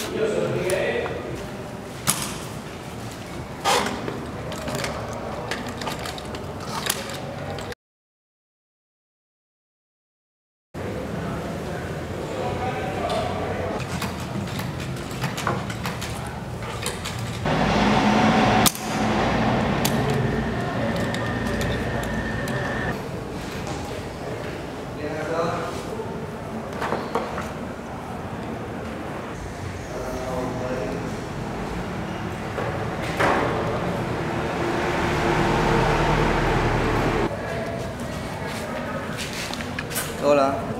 Yes, 够了。